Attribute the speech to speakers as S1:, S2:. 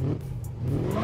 S1: うん。